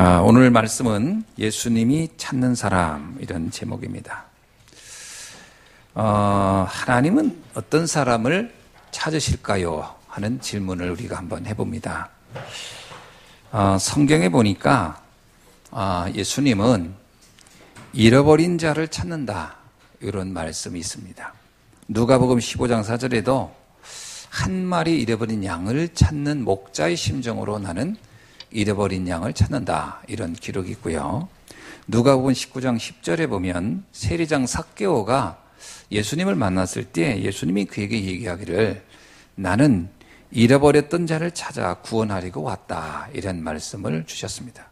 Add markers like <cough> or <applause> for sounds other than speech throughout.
아, 오늘 말씀은 예수님이 찾는 사람 이런 제목입니다. 어, 하나님은 어떤 사람을 찾으실까요? 하는 질문을 우리가 한번 해봅니다. 어, 성경에 보니까 어, 예수님은 잃어버린 자를 찾는다 이런 말씀이 있습니다. 누가복음 15장 4절에도 한 마리 잃어버린 양을 찾는 목자의 심정으로 나는 잃어버린 양을 찾는다. 이런 기록이 있고요. 누가복음 19장 10절에 보면 세리장 삭개오가 예수님을 만났을 때 예수님이 그에게 얘기하기를 나는 잃어버렸던 자를 찾아 구원하려고 왔다. 이런 말씀을 주셨습니다.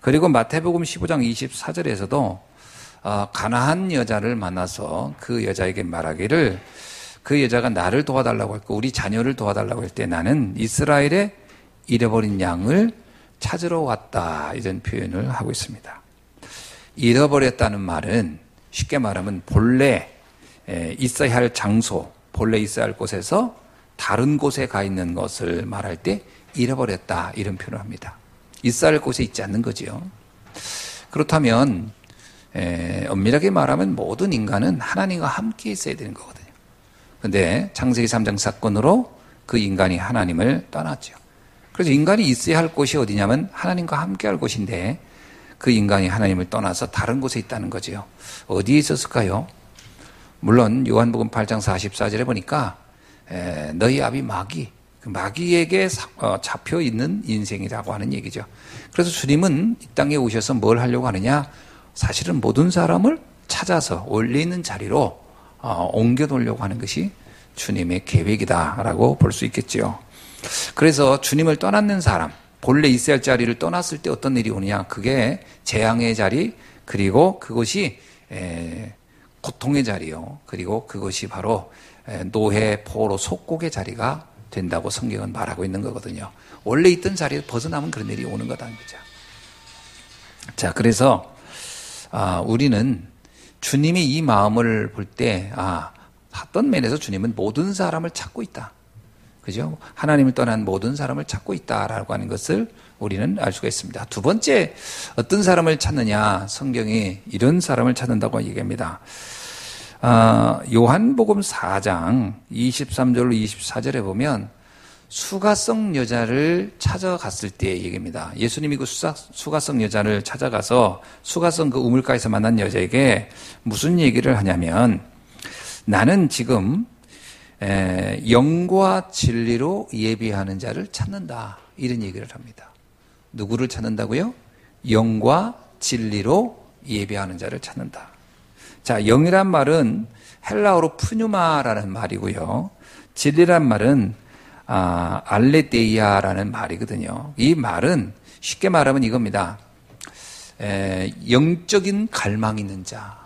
그리고 마태복음 15장 24절에서도 어, 가나한 여자를 만나서 그 여자에게 말하기를 그 여자가 나를 도와달라고 했고 우리 자녀를 도와달라고 할 때 나는 이스라엘의 잃어버린 양을 찾으러 왔다. 이런 표현을 하고 있습니다. 잃어버렸다는 말은 쉽게 말하면 본래 있어야 할 장소, 본래 있어야 할 곳에서 다른 곳에 가 있는 것을 말할 때 잃어버렸다. 이런 표현을 합니다. 있어야 할 곳에 있지 않는 거지요. 그렇다면 엄밀하게 말하면 모든 인간은 하나님과 함께 있어야 되는 거거든요. 근데 창세기 3장 사건으로 그 인간이 하나님을 떠났죠. 그래서 인간이 있어야 할 곳이 어디냐면 하나님과 함께 할 곳인데 그 인간이 하나님을 떠나서 다른 곳에 있다는 거지요. 어디에 있었을까요? 물론 요한복음 8장 44절에 보니까 에, 너희 아비 마귀 그 마귀에게 어, 잡혀 있는 인생이라고 하는 얘기죠. 그래서 주님은 이 땅에 오셔서 뭘 하려고 하느냐? 사실은 모든 사람을 찾아서 있는 자리로 어, 옮겨 놓으려고 하는 것이 주님의 계획이다라고 볼 수 있겠지요. 그래서 주님을 떠났는 사람, 본래 있어야 할 자리를 떠났을 때 어떤 일이 오느냐? 그게 재앙의 자리, 그리고 그것이 고통의 자리요. 그리고 그것이 바로 노예, 포로, 속국의 자리가 된다고 성경은 말하고 있는 거거든요. 원래 있던 자리에 벗어나면 그런 일이 오는 거다. 거죠. 자, 그래서, 아, 우리는 주님이 이 마음을 볼 때, 아, 어떤 면에서 주님은 모든 사람을 찾고 있다. 그죠? 하나님을 떠난 모든 사람을 찾고 있다라고 하는 것을 우리는 알 수가 있습니다. 두 번째, 어떤 사람을 찾느냐? 성경이 이런 사람을 찾는다고 얘기합니다. 어, 요한복음 4장 23절로 24절에 보면 수가성 여자를 찾아갔을 때 얘기입니다. 예수님이 그 수사, 수가성 여자를 찾아가서 수가성 그 우물가에서 만난 여자에게 무슨 얘기를 하냐면 나는 지금 에, 영과 진리로 예비하는 자를 찾는다. 이런 얘기를 합니다. 누구를 찾는다고요? 영과 진리로 예비하는 자를 찾는다. 자, 영이란 말은 헬라어로 푸뉴마라는 말이고요. 진리란 말은 아, 알레데이아라는 말이거든요. 이 말은 쉽게 말하면 이겁니다. 에, 영적인 갈망 있는 자,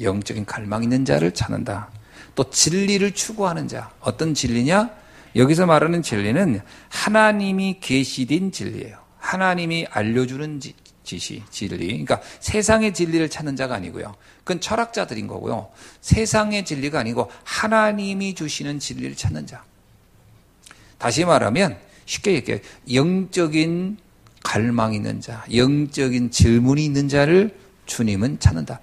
영적인 갈망 있는 자를 찾는다. 또 진리를 추구하는 자. 어떤 진리냐? 여기서 말하는 진리는 하나님이 계시된 진리예요. 하나님이 알려주는 지시, 진리. 그러니까 세상의 진리를 찾는 자가 아니고요. 그건 철학자들인 거고요. 세상의 진리가 아니고 하나님이 주시는 진리를 찾는 자. 다시 말하면 쉽게 얘기해 영적인 갈망 있는 자, 영적인 질문이 있는 자를 주님은 찾는다.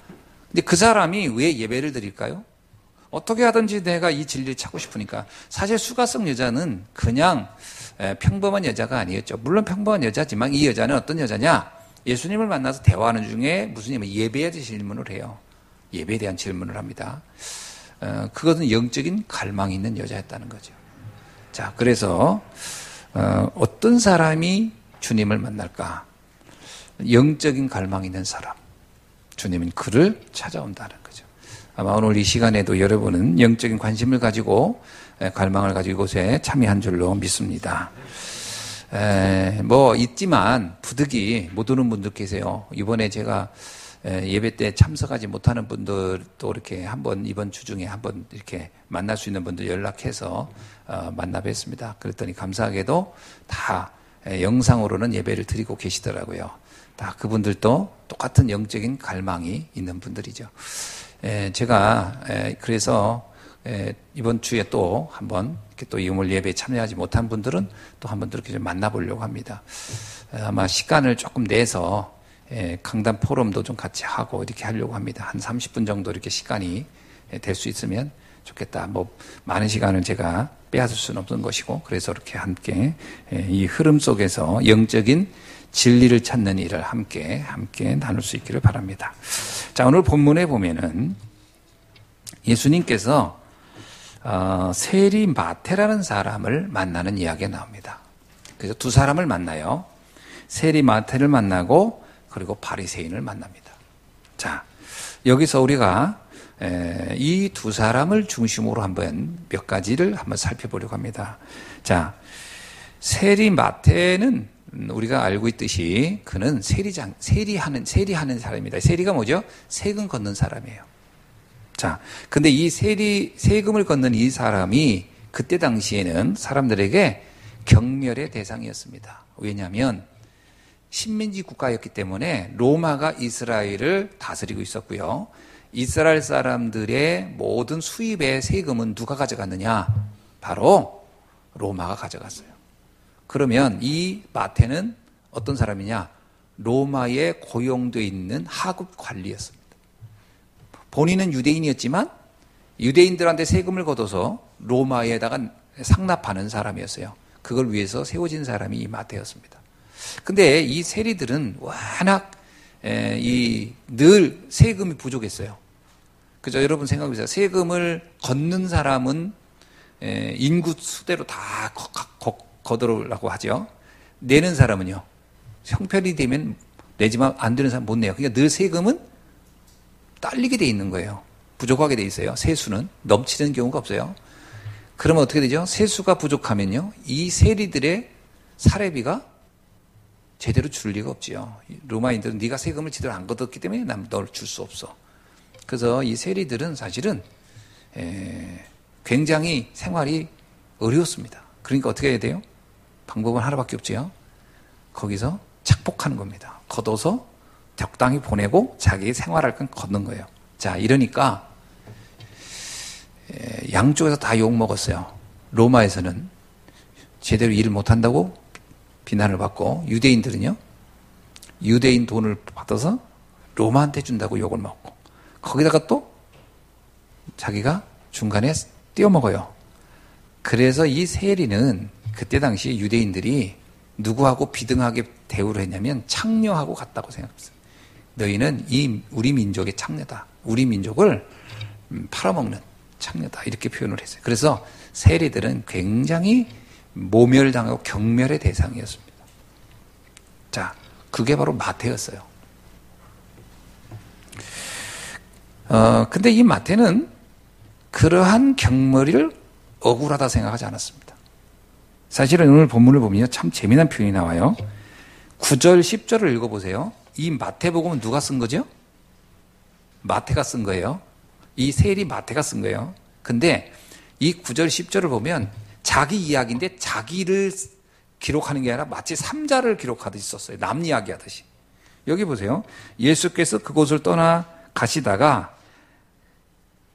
근데 그 사람이 왜 예배를 드릴까요? 어떻게 하든지 내가 이 진리를 찾고 싶으니까 사실 수가성 여자는 그냥 평범한 여자가 아니었죠. 물론 평범한 여자지만 이 여자는 어떤 여자냐? 예수님을 만나서 대화하는 중에 무슨 예배에 대한 질문을 해요. 예배에 대한 질문을 합니다. 어, 그것은 영적인 갈망이 있는 여자였다는 거죠. 자, 그래서 어, 어떤 사람이 주님을 만날까? 영적인 갈망이 있는 사람. 주님은 그를 찾아온다는 거죠. 아마 오늘 이 시간에도 여러분은 영적인 관심을 가지고 갈망을 가지고 이곳에 참여한 줄로 믿습니다. 에, 뭐 있지만 부득이 못 오는 분들 계세요. 이번에 제가 예배 때 참석하지 못하는 분들도 이렇게 한번 이번 주 중에 한번 이렇게 만날 수 있는 분들 연락해서 어, 만나 뵀습니다. 그랬더니 감사하게도 다 영상으로는 예배를 드리고 계시더라고요. 다 그분들도 똑같은 영적인 갈망이 있는 분들이죠. 에, 제가 에, 그래서 이번 주에 또 한번 이렇게 또 유물 예배에 참여하지 못한 분들은 또 한번 이렇게 좀 만나보려고 합니다. 아마 시간을 조금 내서 강단 포럼도 좀 같이 하고 이렇게 하려고 합니다. 한 30분 정도 이렇게 시간이 될 수 있으면 좋겠다. 뭐 많은 시간을 제가 빼앗을 수는 없는 것이고 그래서 이렇게 함께 이 흐름 속에서 영적인 진리를 찾는 일을 함께 함께 나눌 수 있기를 바랍니다. 자 오늘 본문에 보면은 예수님께서 어, 세리 마테라는 사람을 만나는 이야기가 나옵니다. 그래서 두 사람을 만나요. 세리 마테를 만나고 그리고 바리새인을 만납니다. 자 여기서 우리가 이 두 사람을 중심으로 한번 몇 가지를 한번 살펴보려고 합니다. 자 세리 마테는 우리가 알고 있듯이 그는 세리장 세리하는 세리하는 사람입니다. 세리가 뭐죠? 세금 걷는 사람이에요. 자, 근데 이 세리 세금을 걷는 이 사람이 그때 당시에는 사람들에게 경멸의 대상이었습니다. 왜냐하면 식민지 국가였기 때문에 로마가 이스라엘을 다스리고 있었고요. 이스라엘 사람들의 모든 수입의 세금은 누가 가져갔느냐? 바로 로마가 가져갔어요. 그러면 이 마태는 어떤 사람이냐? 로마에 고용되어 있는 하급 관리였습니다. 본인은 유대인이었지만 유대인들한테 세금을 걷어서 로마에다가 상납하는 사람이었어요. 그걸 위해서 세워진 사람이 이 마태였습니다. 근데 이 세리들은 워낙 이 늘 세금이 부족했어요. 그죠? 여러분 생각해 보세요. 세금을 걷는 사람은 인구 수대로 다 거들으라고 하죠. 내는 사람은요. 형편이 되면 내지만 안 되는 사람 못 내요. 그러니까 늘 세금은 딸리게 돼 있는 거예요. 부족하게 돼 있어요. 세수는 넘치는 경우가 없어요. 그러면 어떻게 되죠? 세수가 부족하면요. 이 세리들의 사례비가 제대로 줄 리가 없지요. 로마인들은 네가 세금을 제대로 안 걷었기 때문에 난널줄 수 없어. 그래서 이 세리들은 사실은 굉장히 생활이 어려웠습니다. 그러니까 어떻게 해야 돼요? 방법은 하나밖에 없지요. 거기서 착복하는 겁니다. 걷어서 적당히 보내고 자기 생활할 건 걷는 거예요. 자, 이러니까 양쪽에서 다 욕 먹었어요. 로마에서는 제대로 일을 못 한다고 비난을 받고 유대인들은요. 유대인 돈을 받아서 로마한테 준다고 욕을 먹고 거기다가 또 자기가 중간에 띄어먹어요. 그래서 이 세리는 그때 당시 유대인들이 누구하고 비등하게 대우를 했냐면 창녀하고 같다고 생각했어요. 너희는 이 우리 민족의 창녀다. 우리 민족을 음, 팔아먹는 창녀다. 이렇게 표현을 했어요. 그래서 세리들은 굉장히 모멸당하고 경멸의 대상이었습니다. 자, 그게 바로 마태였어요. 어, 근데 이 마태는 그러한 경멸을 억울하다 생각하지 않았습니다. 사실은 오늘 본문을 보면 참 재미난 표현이 나와요. 9절, 10절을 읽어보세요. 이 마태복음은 누가 쓴 거죠? 마태가 쓴 거예요. 이 세리 마태가 쓴 거예요. 근데 이 9절, 10절을 보면 자기 이야기인데 자기를 기록하는 게 아니라 마치 삼자를 기록하듯이 썼어요. 남 이야기 하듯이. 여기 보세요. 예수께서 그곳을 떠나 가시다가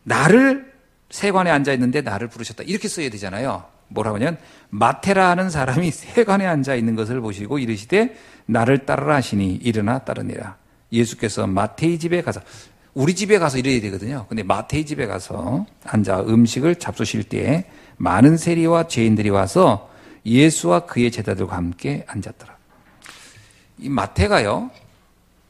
나를 세관에 앉아 있는데 나를 부르셨다. 이렇게 써야 되잖아요. 뭐라고 하냐면 마테라 하는 사람이 <laughs> 세관에 앉아 있는 것을 보시고 이르시되 나를 따르라 하시니 일어나 따르니라. 예수께서 마테이 집에 가서 우리 집에 가서 이래야 되거든요. 근데 마테이 집에 가서 앉아 음식을 잡수실 때에 많은 세리와 죄인들이 와서 예수와 그의 제자들과 함께 앉았더라. 이 마태가요,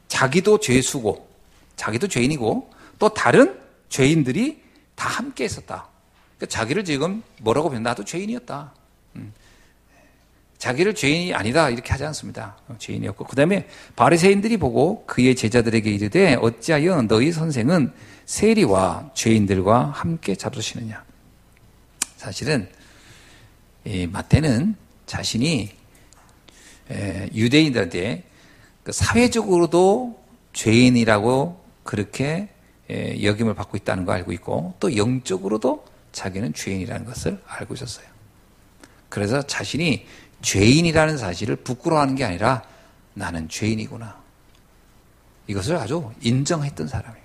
자기도 죄수고, 자기도 죄인이고, 또 다른 죄인들이 다 함께 했었다. 그러니까 자기를 지금 뭐라고 보면 나도 죄인이었다. 음. 자기를 죄인이 아니다 이렇게 하지 않습니다. 죄인이었고 그 다음에 바리새인들이 보고 그의 제자들에게 이르되 어찌하여 너희 선생은 세리와 죄인들과 함께 잡수시느냐. 사실은 이 마태는 자신이 유대인들한테 그 사회적으로도 죄인이라고 그렇게 여김을 받고 있다는 거 알고 있고 또 영적으로도 자기는 죄인이라는 것을 알고 있었어요. 그래서 자신이 죄인이라는 사실을 부끄러워하는 게 아니라 나는 죄인이구나. 이것을 아주 인정했던 사람이에요.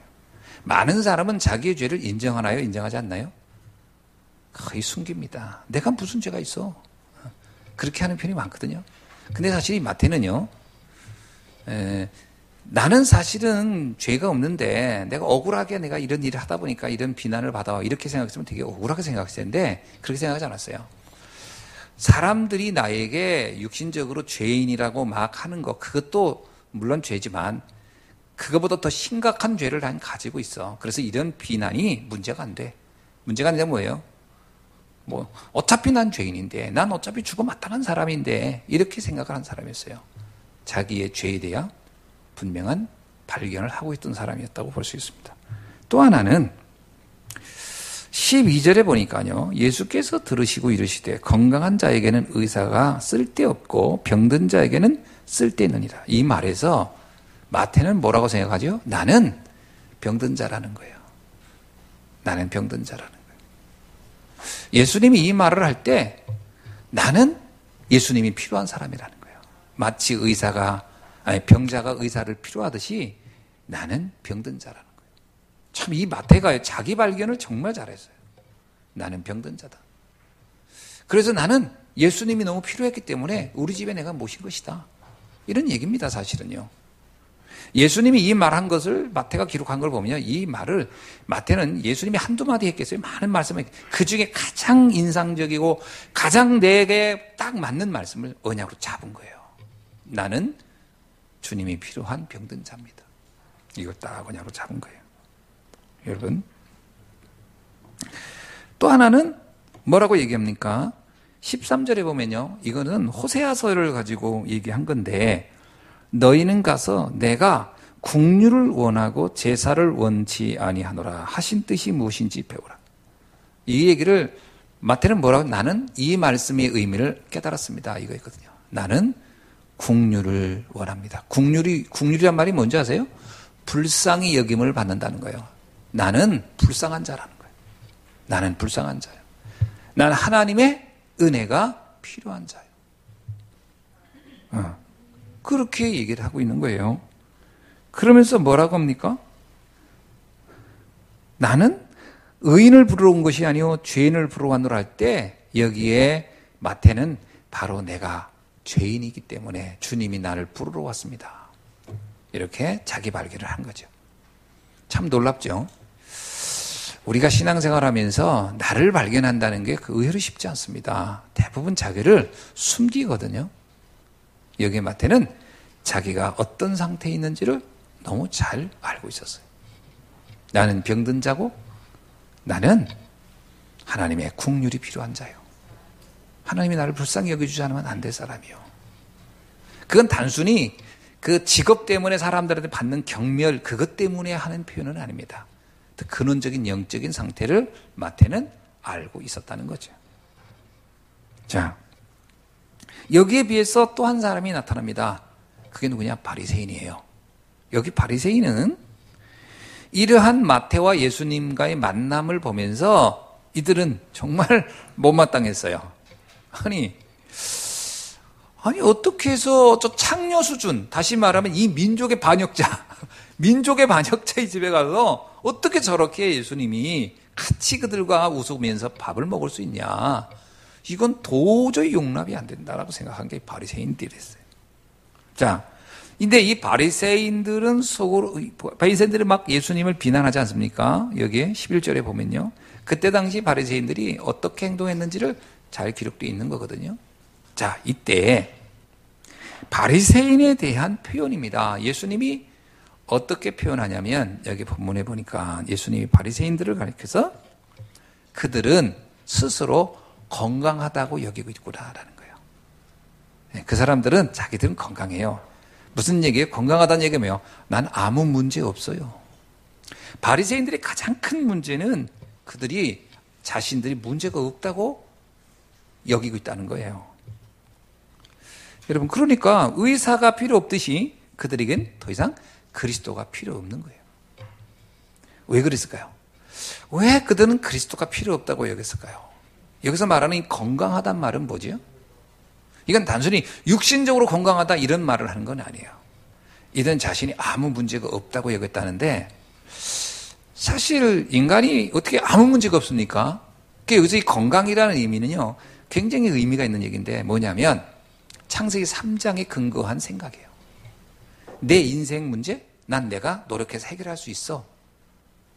많은 사람은 자기의 죄를 인정하나요? 인정하지 않나요? 거의 숨깁니다. 내가 무슨 죄가 있어? 그렇게 하는 편이 많거든요. 근데 사실 이 마태는요, 에, 나는 사실은 죄가 없는데 내가 억울하게 내가 이런 일을 하다 보니까 이런 비난을 받아 이렇게 생각했으면 되게 억울하게 생각했을 텐데 그렇게 생각하지 않았어요. 사람들이 나에게 육신적으로 죄인이라고 막 하는 거 그것도 물론 죄지만 그거보다 더 심각한 죄를 난 가지고 있어. 그래서 이런 비난이 문제가 안 돼. 문제가 안 되는 뭐예요? 뭐 어차피 난 죄인인데 난 어차피 죽어 마땅한 사람인데 이렇게 생각을 한 사람이었어요. 자기의 죄에 대한 분명한 발견을 하고 있던 사람이었다고 볼 수 있습니다. 또 하나는 12절에 보니까요. 예수께서 들으시고 이르시되 건강한 자에게는 의사가 쓸데없고 병든 자에게는 쓸데있느니라. 이 말에서 마태는 뭐라고 생각하죠? 나는 병든 자라는 거예요. 나는 병든 자라는 거예요. 예수님이 이 말을 할 때 나는 예수님이 필요한 사람이라는 거예요. 마치 의사가 아니 병자가 의사를 필요하듯이 나는 병든 자라는 거예요. 참 이 마태가 자기 발견을 정말 잘했어요. 나는 병든 자다. 그래서 나는 예수님이 너무 필요했기 때문에 우리 집에 내가 모신 것이다. 이런 얘기입니다, 사실은요. 예수님이 이 말 한 것을 마태가 기록한 걸 보면 이 말을 마태는 예수님이 한두 마디 했겠어요. 많은 말씀을 그 중에 가장 인상적이고 가장 내게 딱 맞는 말씀을 언약으로 잡은 거예요. 나는 주님이 필요한 병든 자입니다. 이걸 딱 언약으로 잡은 거예요. 여러분. 또 하나는 뭐라고 얘기합니까? 13절에 보면요. 이거는 호세아서를 가지고 얘기한 건데 너희는 가서 내가 국류를 원하고 제사를 원치 아니하노라 하신 뜻이 무엇인지 배우라. 이 얘기를 마태는 뭐라고 나는 이 말씀의 의미를 깨달았습니다. 이거였거든요. 나는 국류를 원합니다. 국률이 국률이란 말이 뭔지 아세요? 불쌍히 여김을 받는다는 거예요. 나는 불쌍한 자라는 거예요. 나는 불쌍한 자예요. 나는 하나님의 은혜가 필요한 자예요. 어. 그렇게 얘기를 하고 있는 거예요. 그러면서 뭐라고 합니까? 나는 의인을 부르러 온 것이 아니요 죄인을 부르러 왔노라 할 때 여기에 마태는 바로 내가 죄인이기 때문에 주님이 나를 부르러 왔습니다. 이렇게 자기 발견을 한 거죠. 참 놀랍죠? 우리가 신앙생활 하면서 나를 발견한다는 게그 의외로 쉽지 않습니다. 대부분 자기를 숨기거든요. 여기 마태는 자기가 어떤 상태에 있는지를 너무 잘 알고 있었어요. 나는 병든 자고 나는 하나님의 국률이 필요한 자요. 하나님이 나를 불쌍히 여겨주지 않으면 안 될 사람이요. 그건 단순히 그 직업 때문에 사람들한테 받는 경멸, 그것 때문에 하는 표현은 아닙니다. 근원적인 영적인 상태를 마태는 알고 있었다는 거죠. 자, 여기에 비해서 또 한 사람이 나타납니다. 그게 누구냐? 바리새인이에요. 여기 바리새인은 이러한 마태와 예수님과의 만남을 보면서 이들은 정말 <laughs> 못마땅했어요. 아니, 아니, 어떻게 해서 저 창녀 수준, 다시 말하면 이 민족의 반역자, <laughs> 민족의 반역자의 집에 가서 어떻게 저렇게 예수님이 같이 그들과 웃으면서 밥을 먹을 수 있냐. 이건 도저히 용납이 안 된다라고 생각한 게 바리새인들이었어요. 자, 근데 이 바리새인들은 속으로 바리새인들이 막 예수님을 비난하지 않습니까? 여기에 11절에 보면요. 그때 당시 바리새인들이 어떻게 행동했는지를 잘 기록되어 있는 거거든요. 자, 이때 바리새인에 대한 표현입니다. 예수님이 어떻게 표현하냐면 여기 본문에 보니까 예수님이 바리새인들을 가리켜서 그들은 스스로 건강하다고 여기고 있구나라는 거예요. 네, 그 사람들은 자기들은 건강해요. 무슨 얘기예요? 건강하다는 얘기면 난 아무 문제 없어요. 바리새인들의 가장 큰 문제는 그들이 자신들이 문제가 없다고 여기고 있다는 거예요. 여러분 그러니까 의사가 필요 없듯이 그들에겐 더 이상 그리스도가 필요 없는 거예요. 왜 그랬을까요? 왜 그들은 그리스도가 필요 없다고 여겼을까요? 여기서 말하는 이 건강하단 말은 뭐지요? 이건 단순히 육신적으로 건강하다 이런 말을 하는 건 아니에요. 이든 자신이 아무 문제가 없다고 여겼다는데 사실 인간이 어떻게 아무 문제가 없습니까? 여기서 이 건강이라는 의미는요, 굉장히 의미가 있는 얘기인데 뭐냐면 창세기 3장에 근거한 생각이에요. 내 인생 문제, 난 내가 노력해서 해결할 수 있어.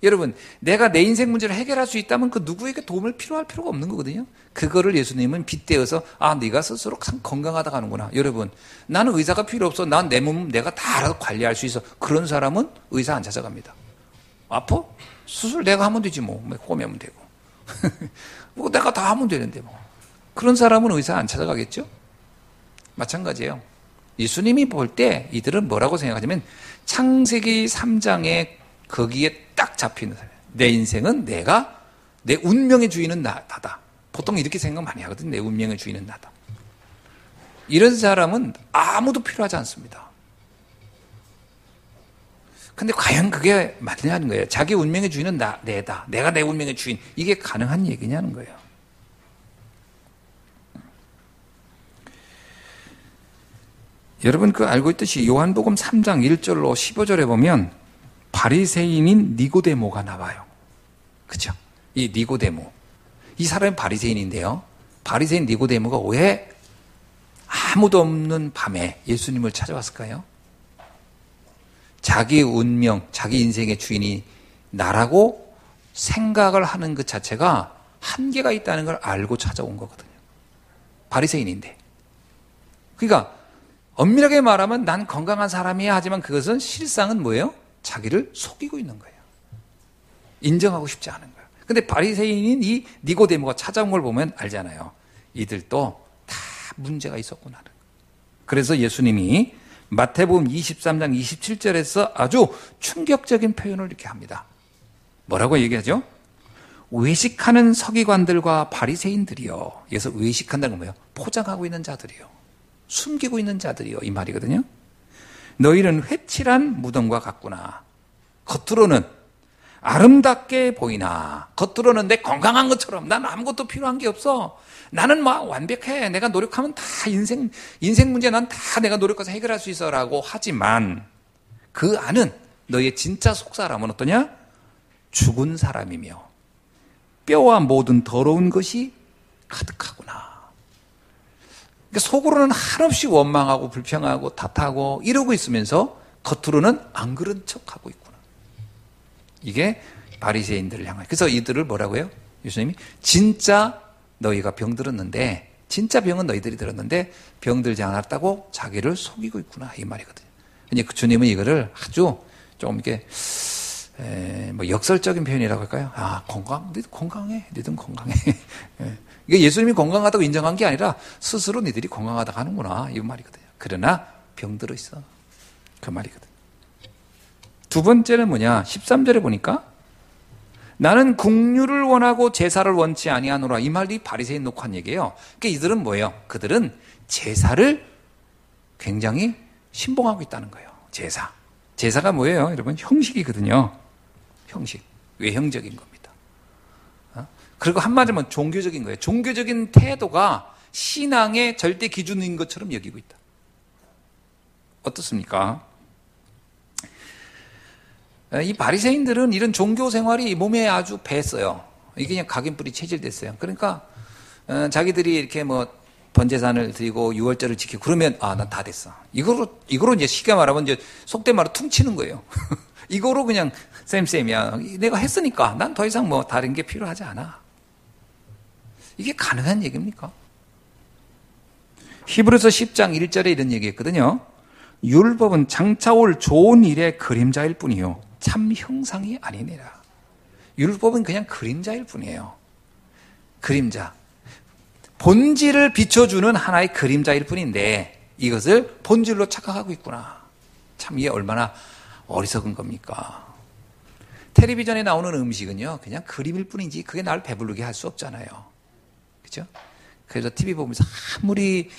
여러분, 내가 내 인생 문제를 해결할 수 있다면 그 누구에게 도움을 필요할 필요가 없는 거거든요. 그거를 예수님은 빗대어서 아, 네가 스스로 건강하다 가는구나. 여러분, 나는 의사가 필요 없어. 난 내 몸 내가 다 알아서 관리할 수 있어. 그런 사람은 의사 안 찾아갑니다. 아파? 수술 내가 하면 되지 뭐. 꼬매면 되고. <laughs> 뭐 내가 다 하면 되는데 뭐. 그런 사람은 의사 안 찾아가겠죠? 마찬가지예요. 예수님이 볼 때 이들은 뭐라고 생각하냐면 창세기 3장에 거기에 딱 잡히는 사람. 내 인생은 내가 내 운명의 주인은 나, 다 보통 이렇게 생각 많이 하거든. 내 운명의 주인은 나다. 이런 사람은 아무도 필요하지 않습니다. 근데 과연 그게 맞냐는 거예요. 자기 운명의 주인은 나, 내다. 내가 내 운명의 주인. 이게 가능한 얘기냐는 거예요. 여러분 그 알고 있듯이 요한복음 3장 1절로 15절에 보면 바리새인인 니고데모가 나와요. 그죠? 이 니고데모. 이 사람이 바리새인인데요. 바리새인 니고데모가 왜 아무도 없는 밤에 예수님을 찾아왔을까요? 자기 운명, 자기 인생의 주인이 나라고 생각을 하는 것 자체가 한계가 있다는 걸 알고 찾아온 거거든요. 바리새인인데. 그러니까 엄밀하게 말하면 난 건강한 사람이야 하지만 그것은 실상은 뭐예요? 자기를 속이고 있는 거예요. 인정하고 싶지 않은 거예요. 근데 바리새인인 이 니고데모가 찾아온 걸 보면 알잖아요. 이들도 다 문제가 있었구나. 그래서 예수님이 마태복음 23장 27절에서 아주 충격적인 표현을 이렇게 합니다. 뭐라고 얘기하죠? 외식하는 서기관들과 바리새인들이요. 그래서 외식한다는 건 뭐예요? 포장하고 있는 자들이요. 숨기고 있는 자들이요. 이 말이거든요. 너희는 회칠한 무덤과 같구나. 겉으로는 아름답게 보이나 겉으로는 내 건강한 것처럼 난 아무것도 필요한 게 없어. 나는 막 완벽해. 내가 노력하면 다 인생 인생 문제 난 다 내가 노력해서 해결할 수 있어 라고 하지만 그 안은 너의 진짜 속사람은 어떠냐? 죽은 사람이며 뼈와 모든 더러운 것이 가득하구나. 그러니까 속으로는 한없이 원망하고 불평하고 탓하고 이러고 있으면서 겉으로는 안 그런 척하고 있구나. 이게 바리새인들을 향한. 그래서 이들을 뭐라고요? 예수님이 진짜 너희가 병 들었는데 진짜 병은 너희들이 들었는데 병 들지 않았다고 자기를 속이고 있구나 이 말이거든요. 근데 그 주님은 이거를 아주 좀 이렇게 에, 뭐 역설적인 표현이라고 할까요? 아 건강, 너희들 건강해, 너희들 건강해. <laughs> 예. 이게 예수님이 건강하다고 인정한 게 아니라 스스로 니들이 건강하다고 하는구나. 이 말이거든요. 그러나 병들어 있어. 그 말이거든요. 두 번째는 뭐냐? 13절에 보니까 나는 국류를 원하고 제사를 원치 아니하노라. 이 말이 바리새인 놓고 한 얘기예요. 그러니까 이들은 뭐예요? 그들은 제사를 굉장히 신봉하고 있다는 거예요. 제사. 제사가 뭐예요? 여러분 형식이거든요. 형식. 외형적인 겁니다. 그리고 한마디면 종교적인 거예요. 종교적인 태도가 신앙의 절대 기준인 것처럼 여기고 있다. 어떻습니까? 이 바리새인들은 이런 종교 생활이 몸에 아주 배했어요. 이게 그냥 각인뿔이 체질됐어요. 그러니까 어, 자기들이 이렇게 뭐 번제산을 드리고 유월절을 지키고 그러면 아 난 다 됐어. 이거로 이거로 이제 쉽게 말하면 이제 속된 말로 퉁치는 거예요. <laughs> 이거로 그냥 쌤쌤이야. 내가 했으니까 난 더 이상 뭐 다른 게 필요하지 않아. 이게 가능한 얘기입니까? 히브리서 10장 1절에 이런 얘기했거든요. 율법은 장차 올 좋은 일의 그림자일 뿐이요. 참 형상이 아니니라. 율법은 그냥 그림자일 뿐이에요. 그림자. 본질을 비춰주는 하나의 그림자일 뿐인데 이것을 본질로 착각하고 있구나. 참 이게 얼마나 어리석은 겁니까? 텔레비전에 나오는 음식은요, 그냥 그림일 뿐이지 그게 날 배부르게 할 수 없잖아요. 그죠? 그래서 TV 보면서 아무리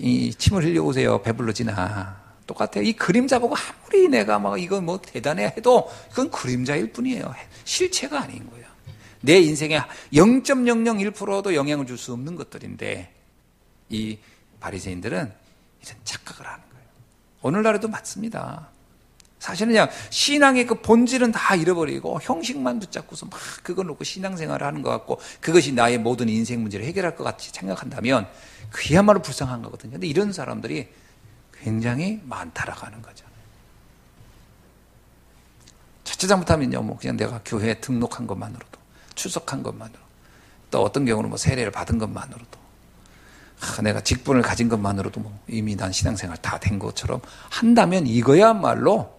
이 침을 흘려오세요. 배불러지나. 똑같아요. 이 그림자 보고 아무리 내가 막 이거 뭐 대단해 해도 그건 그림자일 뿐이에요. 실체가 아닌 거예요. 내 인생에 0.001%도 영향을 줄 수 없는 것들인데 이 바리새인들은 이런 착각을 하는 거예요. 오늘날에도 맞습니다. 사실은 그냥 신앙의 그 본질은 다 잃어버리고 형식만 붙잡고서 막 그거 놓고 신앙생활을 하는 것 같고 그것이 나의 모든 인생 문제를 해결할 것 같이 생각한다면 그야말로 불쌍한 거거든요. 근데 이런 사람들이 굉장히 많다라고 하는 거죠. 자칫 잘못하면요, 뭐 그냥 내가 교회에 등록한 것만으로도, 출석한 것만으로, 또 어떤 경우는 뭐 세례를 받은 것만으로도, 아, 내가 직분을 가진 것만으로도 뭐 이미 난 신앙생활 다 된 것처럼 한다면 이거야말로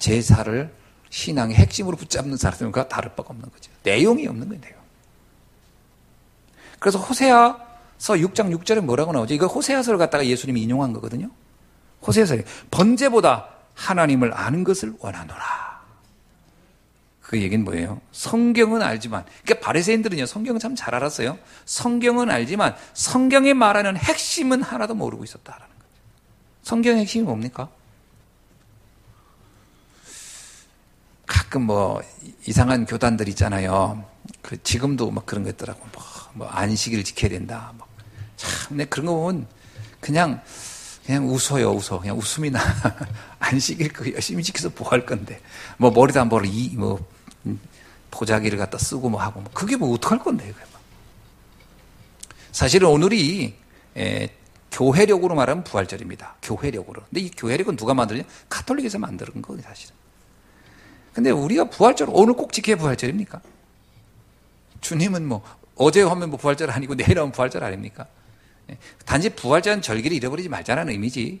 제사를 신앙의 핵심으로 붙잡는 사람들과 다를 바가 없는 거죠. 내용이 없는 거예요. 그래서 호세아서 6장 6절에 뭐라고 나오죠? 이거 호세아서를 갖다가 예수님이 인용한 거거든요. 호세아서 번제보다 하나님을 아는 것을 원하노라. 그 얘기는 뭐예요? 성경은 알지만, 그러니까 바리새인들은요 성경은 참 잘 알았어요. 성경은 알지만 성경이 말하는 핵심은 하나도 모르고 있었다라는 거죠. 성경의 핵심이 뭡니까? 가끔 뭐 이상한 교단들 있잖아요. 그 지금도 막 그런 거 있더라고. 뭐, 뭐 안식일 지켜야 된다. 막. 참, 내 그런 거 보면 그냥 그냥 웃어요, 웃어. 그냥 웃음이 나. <laughs> 안식일 그 열심히 지켜서 뭐 할 건데. 뭐 머리도 안 보러 이, 뭐, 보자기를 갖다 쓰고 뭐 하고. 뭐 그게 뭐 어떡할 건데. 사실은 오늘이, 에, 교회력으로 말하면 부활절입니다. 교회력으로. 근데 이 교회력은 누가 만들냐? 카톨릭에서 만드는 거예요, 사실은. 근데 우리가 부활절, 오늘 꼭 지켜야 부활절입니까? 주님은 뭐, 어제 하면 뭐 부활절 아니고 내일 하면 부활절 아닙니까? 예. 단지 부활절 절기를 잃어버리지 말자는 의미지.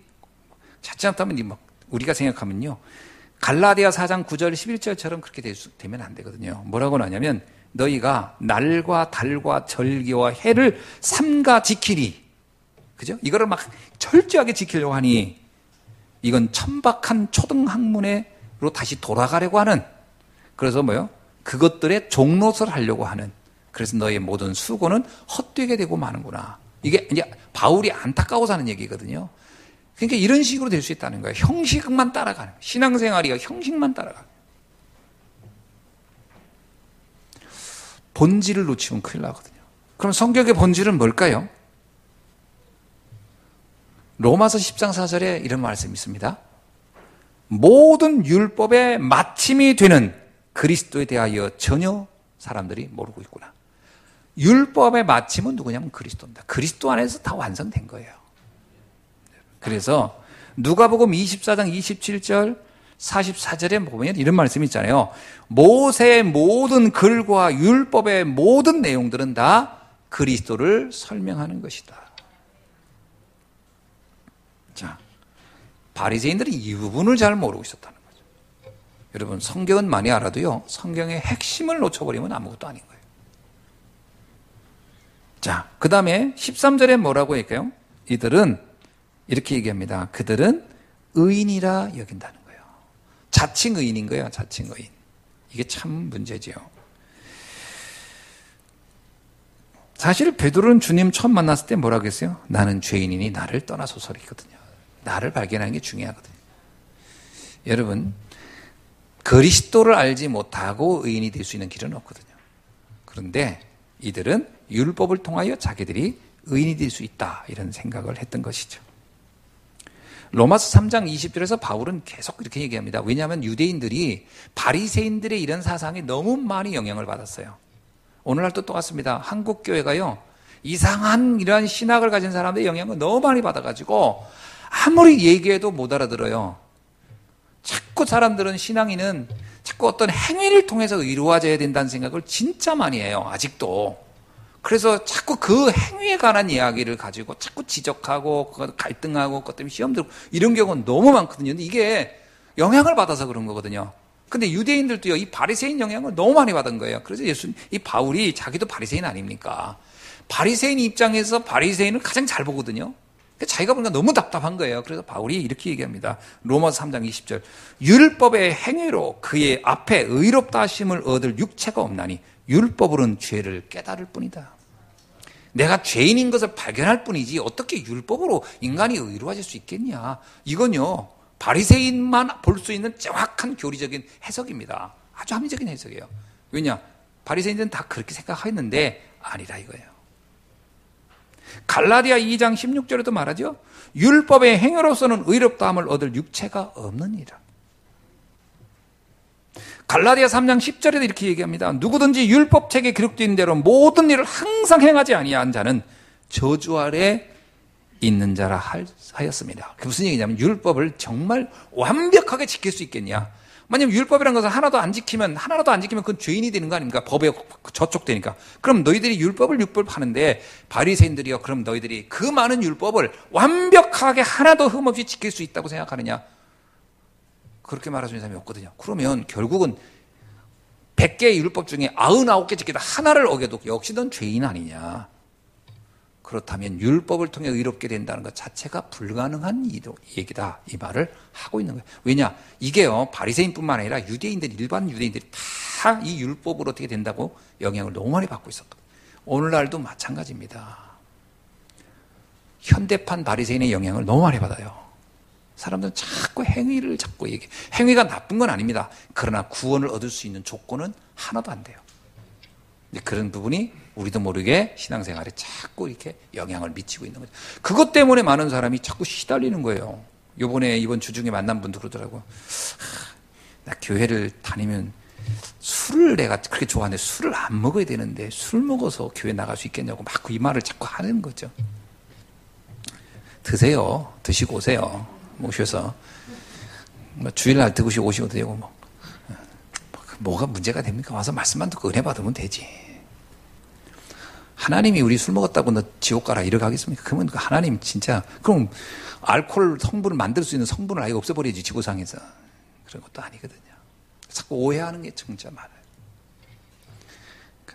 뭐 우리가 생각하면요. 갈라디아 4장 9절 11절처럼 그렇게 되면 안 되거든요. 뭐라고 나냐면 너희가 날과 달과 절기와 해를 삼가 지키리. 그죠? 이거를 막 철저하게 지키려고 하니 이건 천박한 초등학문으 로 다시 돌아가려고 하는 그래서 뭐요? 그것들의 종로를 하려고 하는 그래서 너의 모든 수고는 헛되게 되고 마는구나. 이게 이제 바울이 안타까워서 하는 얘기거든요. 그러니까 이런 식으로 될 수 있다는 거예요. 형식만 따라가는 거예요. 신앙생활이 형식만 거예요. 본질을 놓치면 큰일 나거든요. 그럼 성격의 본질은 뭘까요? 로마서 10장 4절에 이런 말씀이 있습니다. 모든 율법의 마침이 되는 그리스도에 대하여 전혀 사람들이 모르고 있구나. 율법의 마침은 누구냐면 그리스도입니다. 그리스도 안에서 다 완성된 거예요. 그래서 누가복음 24장 27절 44절에 보면 이런 말씀이 있잖아요. 모세의 모든 글과 율법의 모든 내용들은 다 그리스도를 설명하는 것이다. 자, 바리새인들이 이 부분을 잘 모르고 있었다는 거죠. 여러분 성경은 많이 알아도요. 성경의 핵심을 놓쳐버리면 아무것도 아닌 거예요. 자, 그 다음에 13절에 뭐라고 할까요? 이들은 이렇게 얘기합니다. 그들은 의인이라 여긴다는 거예요. 자칭 의인인 거예요. 자칭 의인. 이게 참 문제지요. 사실 베드로는 주님 처음 만났을 때 뭐라고 했어요? 나는 죄인이니 나를 떠나소서이거든요. 나를 발견하는 게 중요하거든요. 여러분, 그리스도를 알지 못하고 의인이 될 수 있는 길은 없거든요. 그런데 이들은 율법을 통하여 자기들이 의인이 될 수 있다 이런 생각을 했던 것이죠. 로마서 3장 20절에서 바울은 계속 그렇게 얘기합니다. 왜냐하면 유대인들이 바리새인들의 이런 사상에 너무 많이 영향을 받았어요. 오늘날도 똑같습니다. 한국 교회가요 이상한 이러한 신학을 가진 사람들의 영향을 너무 많이 받아가지고 아무리 얘기해도 못 알아들어요. 자꾸 사람들은 신앙인은 자꾸 어떤 행위를 통해서 이루어져야 된다는 생각을 진짜 많이 해요. 아직도. 그래서 자꾸 그 행위에 관한 이야기를 가지고 자꾸 지적하고 갈등하고 그것 때문에 시험 들고 이런 경우는 너무 많거든요. 근데 이게 영향을 받아서 그런 거거든요. 근데 유대인들도요, 이 바리새인 영향을 너무 많이 받은 거예요. 그래서 예수, 이 바울이 자기도 바리새인 아닙니까? 바리새인 입장에서 바리새인을 가장 잘 보거든요. 자기가 보니까 너무 답답한 거예요. 그래서 바울이 이렇게 얘기합니다. 로마서 3장 20절. 율법의 행위로 그의 앞에 의롭다 하심을 얻을 육체가 없나니 율법으로는 죄를 깨달을 뿐이다. 내가 죄인인 것을 발견할 뿐이지 어떻게 율법으로 인간이 의로워질 수 있겠냐? 이건요 바리새인만 볼 수 있는 정확한 교리적인 해석입니다. 아주 합리적인 해석이에요. 왜냐? 바리새인들은 다 그렇게 생각했는데 아니라 이거예요. 갈라디아 2장 16절에도 말하죠. 율법의 행위로서는 의롭다함을 얻을 육체가 없느니라. 갈라디아 3장 10절에도 이렇게 얘기합니다. 누구든지 율법책에 있는 대로 모든 일을 항상 행하지 아니한 자는 저주 아래 있는 자라 하였습니다. 그 무슨 얘기냐면 율법을 정말 완벽하게 지킬 수 있겠냐? 만약 율법이라는 것을 하나도 안 지키면 하나라도 안 지키면 그건 죄인이 되는 거 아닙니까? 법에 저촉되니까. 그럼 너희들이 율법을 율법 하는데 바리새인들이요. 그럼 너희들이 그 많은 율법을 완벽하게 하나도 흠없이 지킬 수 있다고 생각하느냐? 그렇게 있는 사람이 없거든요. 그러면 결국은 100개의 율법 중에 99개 지키다 하나를 어겨도 역시 넌 죄인 아니냐? 그렇다면 율법을 통해 의롭게 된다는 것 자체가 불가능한 얘기다. 이 말을 하고 있는 거예요. 왜냐? 이게요, 바리새인뿐만 아니라 유대인들, 일반 유대인들이 다 이 율법으로 어떻게 된다고 영향을 너무 많이 받고 있었거든요. 오늘날도 마찬가지입니다. 현대판 바리새인의 영향을 너무 많이 받아요. 사람들은 자꾸 행위를 자꾸 얘기해. 행위가 나쁜 건 아닙니다. 그러나 구원을 얻을 수 있는 조건은 하나도 안 돼요. 그런 부분이 우리도 모르게 신앙생활에 자꾸 이렇게 영향을 미치고 있는 거죠. 그것 때문에 많은 사람이 자꾸 시달리는 거예요. 요번에 이번 주 중에 만난 분도 그러더라고. 나 교회를 다니면 술을 내가 그렇게 좋아하는데 술을 안 먹어야 되는데 술 먹어서 교회 나갈 수 있겠냐고 막그이 말을 자꾸 하는 거죠. 드세요. 드시고 오세요. 모셔서. 뭐 주일날 드시고 오시고 되고 뭐. 뭐가 문제가 됩니까? 와서 말씀만 듣고 은혜 받으면 되지. 하나님이 우리 술 먹었다고 너 지옥 가라 이렇게 하겠습니까? 그러면 그 하나님 진짜 그럼 알코올 성분을 만들 수 있는 성분을 아예 없애버리지 지구상에서 그런 것도 아니거든요. 자꾸 오해하는 게 진짜 많아요. 그,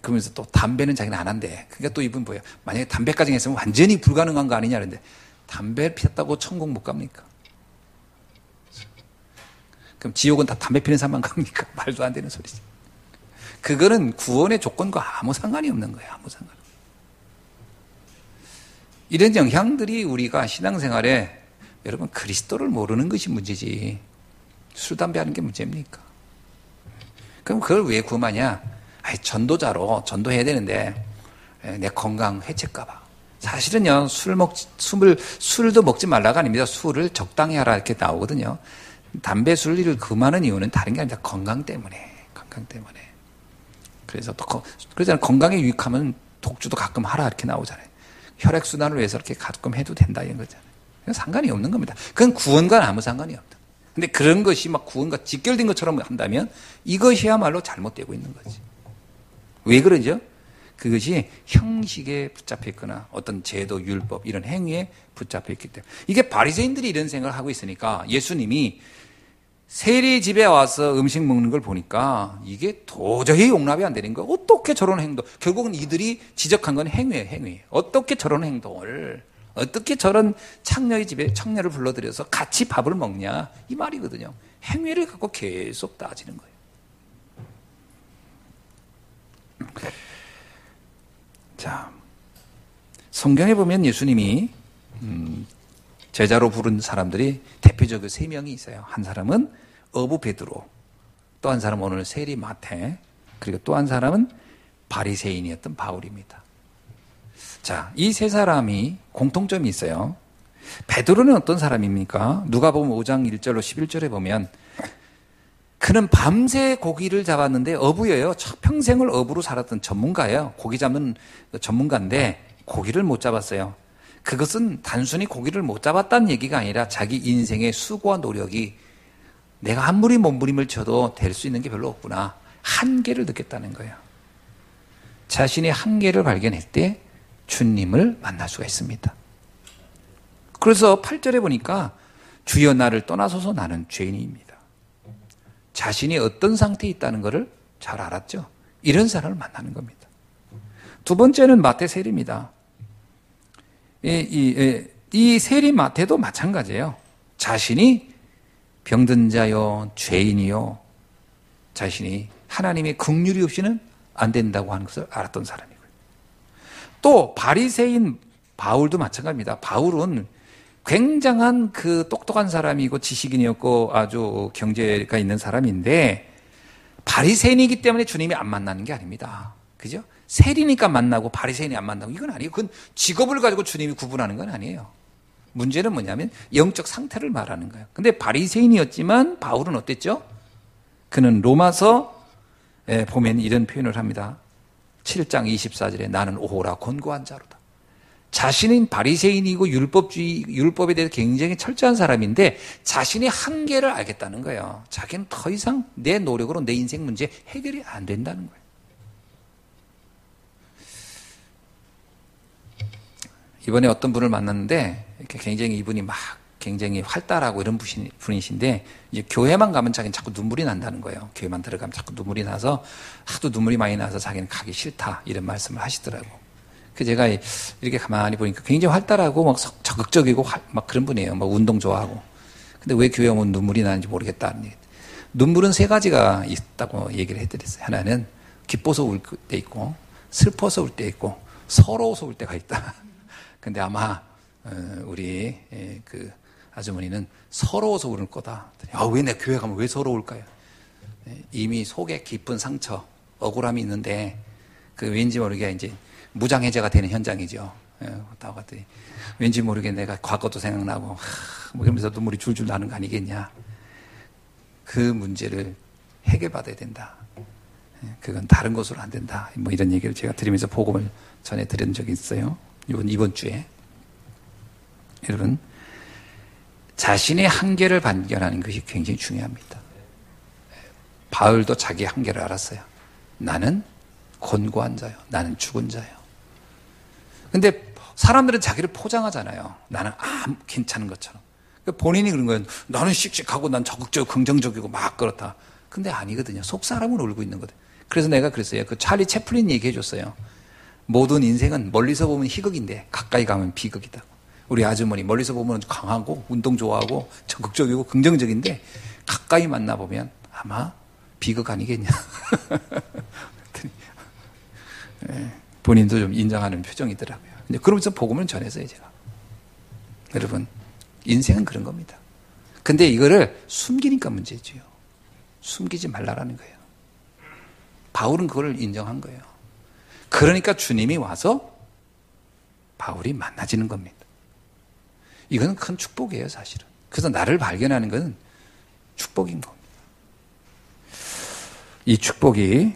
그러면서 또 담배는 자기는 안 한대. 그러니까 또 이분 뭐예요? 만약에 담배까지 했으면 완전히 불가능한 거 아니냐 그런데 담배를 피웠다고 천국 못 갑니까? 그럼 지옥은 다 담배 피는 사람만 갑니까? <laughs> 말도 안 되는 소리지. 그거는 구원의 조건과 아무 상관이 없는 거예요. 아무 상관. 이런 영향들이 우리가 신앙생활에 여러분 그리스도를 모르는 것이 문제지. 술 담배 하는 게 문제입니까? 그럼 그걸 왜 구하냐? 아이, 전도자로 전도해야 되는데 내 건강 해칠까봐. 사실은요 술 먹, 술을 술도 먹지 말라가 아닙니다. 술을 적당히 하라 이렇게 나오거든요. 담배 술리를 금하는 이유는 다른 게 아니라 건강 때문에 건강 때문에. 그래서 또 그러잖아요. 건강에 유익하면 독주도 가끔 하라 이렇게 나오잖아요. 혈액 순환을 위해서 이렇게 가끔 해도 된다 이런 거잖아요. 상관이 없는 겁니다. 그건 구원과 아무 상관이 없다. 근데 그런 것이 막 구원과 직결된 것처럼 한다면 이것이야말로 잘못되고 있는 거지. 왜 그러죠? 그것이 형식에 붙잡혀 있거나 어떤 제도, 율법 이런 행위에 붙잡혀 있기 때문에 이게 바리새인들이 이런 생각을 하고 있으니까 예수님이 세리 집에 와서 음식 먹는 걸 보니까 이게 도저히 용납이 안 되는 거예요. 어떻게 저런 행동? 결국은 이들이 지적한 건 행위예요, 행위. 어떻게 저런 행동을, 어떻게 저런 창녀의 집에 창녀를 불러들여서 같이 밥을 먹냐? 이 말이거든요. 행위를 갖고 계속 따지는 거예요. 자, 성경에 보면 예수님이 음, 제자로 부른 사람들이 대표적으로 세 명이 있어요. 한 사람은 어부 베드로, 또 한 사람은 오늘 세리 마태, 그리고 또 한 사람은 바리새인이었던 바울입니다. 자, 이 세 사람이 공통점이 있어요. 베드로는 어떤 사람입니까? 누가 보면 5장 1절로 11절에 보면 그는 밤새 고기를 잡았는데 어부예요. 평생을 어부로 살았던 전문가예요. 고기 잡는 전문가인데 고기를 못 잡았어요. 그것은 단순히 고기를 못 잡았다는 얘기가 아니라 자기 인생의 수고와 노력이 내가 아무리 몸부림을 쳐도 될 수 있는 게 별로 없구나. 한계를 느꼈다는 거예요. 자신의 한계를 발견할 때 주님을 만날 수가 있습니다. 그래서 8절에 보니까 주여 나를 떠나소서 나는 죄인입니다. 자신이 어떤 상태에 있다는 것을 잘 알았죠. 이런 사람을 만나는 겁니다. 두 번째는 마태 세리입니다. 이, 이, 이 세리 마태도 마찬가지예요. 자신이 병든 자요, 죄인이요, 자신이 하나님의 긍휼이 없이는 안 된다고 하는 것을 알았던 사람이고요. 또 바리새인 바울도 마찬가지입니다. 바울은 굉장한 그 똑똑한 사람이고 지식인이었고 아주 경제가 있는 사람인데 바리새인이기 때문에 주님이 안 만나는 게 아닙니다. 그죠? 세리니까 만나고 바리새인이 안 만나고 이건 아니에요. 그건 직업을 가지고 주님이 구분하는 건 아니에요. 문제는 뭐냐면 영적 상태를 말하는 거예요. 근데 바리새인이었지만 바울은 어땠죠? 그는 로마서 에 보면 이런 표현을 합니다. 7장 24절에 나는 오호라 권고한 자로다. 자신은 바리새인이고 율법주의 율법에 대해서 굉장히 철저한 사람인데 자신의 한계를 알겠다는 거예요. 자기는 더 이상 내 노력으로 내 인생 문제 해결이 안 된다는 거예요. 이번에 어떤 분을 만났는데 이렇게 굉장히 이분이 막 굉장히 활달하고 이런 분이신데 이제 교회만 가면 자기는 자꾸 눈물이 난다는 거예요. 교회만 들어가면 자꾸 눈물이 나서 하도 눈물이 많이 나서 자기는 가기 싫다 이런 말씀을 하시더라고. 그 제가 이렇게 가만히 보니까 굉장히 활달하고 막 적극적이고 막 그런 분이에요. 막 운동 좋아하고. 근데 왜 교회 오면 눈물이 나는지 모르겠다. 눈물은 세 가지가 있다고 얘기를 해드렸어요. 하나는 기뻐서 울 때 있고 슬퍼서 울 때 있고 서러워서 울 때가 있다. 근데 아마 어, 우리 예, 그 아주머니는 서러워서 울을 거다. 아, 왜 내 교회 가면 왜 서러울까요? 예, 이미 속에 깊은 상처, 억울함이 있는데 그 왠지 모르게 이제 무장해제가 되는 현장이죠. 예, 다고 갔더니 왠지 모르게 내가 과거도 생각나고 하, 뭐 눈물이 줄줄 나는 거 아니겠냐. 그 문제를 해결받아야 된다. 그건 다른 것으로 안 된다. 뭐 이런 얘기를 제가 드리면서 복음을 전해 드린 적이 있어요. 이번, 이번 주에. 여러분, 자신의 한계를 발견하는 것이 굉장히 중요합니다. 바울도 자기 한계를 알았어요. 나는 권고한 자요. 나는 죽은 자요. 근데 사람들은 자기를 포장하잖아요. 나는 아무 괜찮은 것처럼. 그러니까 본인이 그런 거예요. 나는 씩씩하고 난 적극적이고 긍정적이고 막 그렇다. 근데 아니거든요. 속 사람은 울고 있는 거든. 그래서 내가 그랬어요. 그 찰리 채플린 얘기해 줬어요. 모든 인생은 멀리서 보면 희극인데 가까이 가면 비극이다. 우리 아주머니 멀리서 보면 강하고 운동 좋아하고 적극적이고 긍정적인데 가까이 만나 보면 아마 비극 아니겠냐. <laughs> 네, 본인도 좀 인정하는 표정이더라고요. 그러면서 복음을 전했어요, 제가. 여러분, 인생은 그런 겁니다. 근데 이거를 숨기니까 문제지요. 숨기지 말라라는 거예요. 바울은 그걸 인정한 거예요. 그러니까 주님이 와서 바울이 만나지는 겁니다. 이건 큰 축복이에요, 사실은. 그래서 나를 발견하는 것은 축복인 겁니다. 이 축복이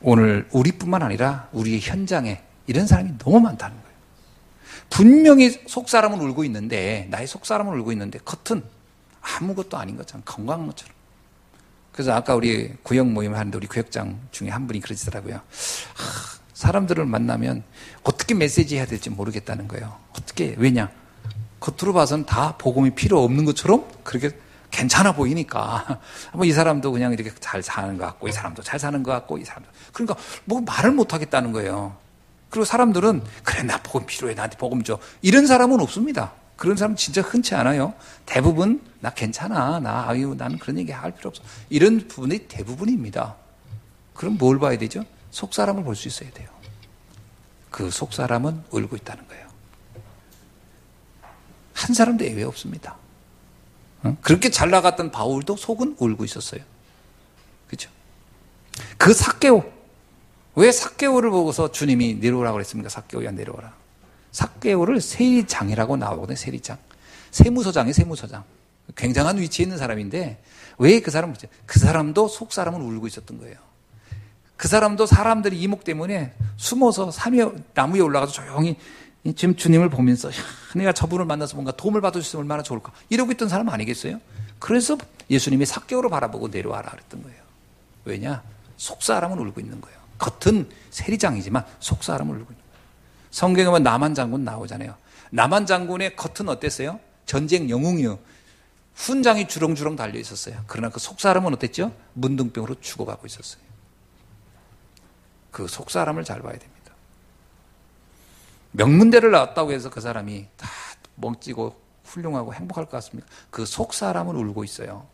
오늘 우리뿐만 아니라 우리의 현장에 이런 사람이 너무 많다는 거예요. 분명히 속 사람은 울고 있는데, 나의 속 사람은 울고 있는데, 겉은 아무것도 아닌 것처럼, 건강한 것처럼. 그래서 아까 우리 구역 모임을 하는데 우리 구역장 중에 한 분이 그러시더라고요. 사람들을 만나면 어떻게 메시지 해야 될지 모르겠다는 거예요. 어떻게, 왜냐? 겉으로 봐서는 다 복음이 필요 없는 것처럼 그렇게 괜찮아 보이니까. <laughs> 뭐 이 사람도 그냥 이렇게 잘 사는 것 같고, 이 사람도 잘 사는 것 같고, 이 사람도. 그러니까 뭐 말을 못 하겠다는 거예요. 그리고 사람들은, 그래, 나 복음 필요해. 나한테 복음 줘. 이런 사람은 없습니다. 그런 사람 진짜 흔치 않아요. 대부분, 나 괜찮아. 나, 아유, 나는 그런 얘기 할 필요 없어. 이런 부분이 대부분입니다. 그럼 뭘 봐야 되죠? 속 사람을 볼 수 있어야 돼요. 그 속 사람은 울고 있다는 거예요. 한 사람도 예외 없습니다. 그렇게 잘 나갔던 바울도 속은 울고 있었어요. 그렇죠? 그 사개오 왜 사개오를 보고서 주님이 내려오라고 그랬습니까? 사개오야 내려오라. 사개오를 세리장이라고 나오거든요. 세리장. 세무서장이 세무서장. 굉장한 위치에 있는 사람인데 왜 그 사람 그 사람도 속 사람은 울고 있었던 거예요. 그 사람도 사람들이 이목 때문에 숨어서 삼여 나무에 올라가서 조용히 지금 주님을 보면서 야, 내가 저분을 만나서 뭔가 도움을 있으면 얼마나 좋을까 이러고 있던 사람 아니겠어요? 그래서 예수님이 사개오로 바라보고 내려와라 그랬던 거예요. 왜냐? 속 사람은 울고 있는 거예요. 겉은 세리장이지만 속 사람은 울고 있는 거예요. 성경에 보면 남한 장군 나오잖아요. 남한 장군의 겉은 어땠어요? 전쟁 영웅이요. 훈장이 주렁주렁 달려 있었어요. 그러나 그 속 사람은 어땠죠? 문둥병으로 죽어가고 있었어요. 그 속 사람을 잘 봐야 됩니다. 명문대를 나왔다고 해서 그 사람이 다 멋지고 훌륭하고 행복할 것 같습니까? 그 속 사람은 울고 있어요.